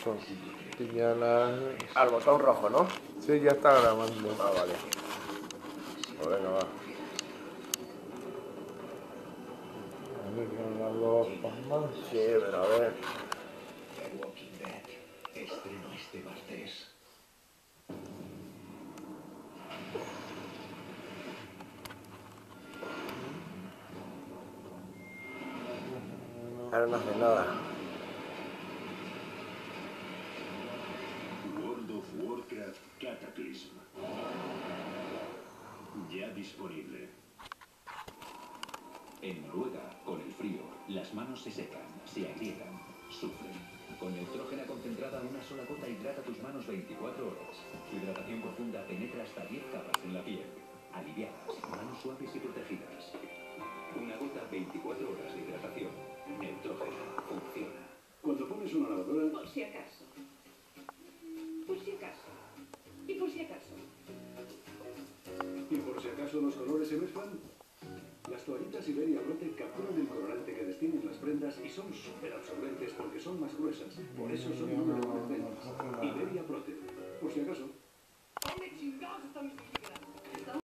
Esto. Señalar. Al botón rojo, ¿no? Sí, ya está grabando. Ah, vale. Pues venga, va. A ver, las dos palmas. Sí, pero a ver. The Walking Dead. Estreno este martes. Ahora no hace nada. Disponible. En Noruega, con el frío, las manos se secan, se agriegan, sufren. Con neutrógena concentrada, una sola gota hidrata tus manos 24 horas. Su hidratación profunda penetra hasta 10 capas en la piel. Aliviadas, manos suaves y protegidas. Una gota 24 horas de hidratación. Neutrógena funciona. Cuando pones una lavadora, Por si acaso. caso los colores se mezclan. Las toallitas Iberia Brote capturan el colorante que destiñen las prendas y son súper absorbentes porque son más gruesas. Por eso son número uno en ventas. Iberia Brote, por si acaso. ¿Dónde chingados están mis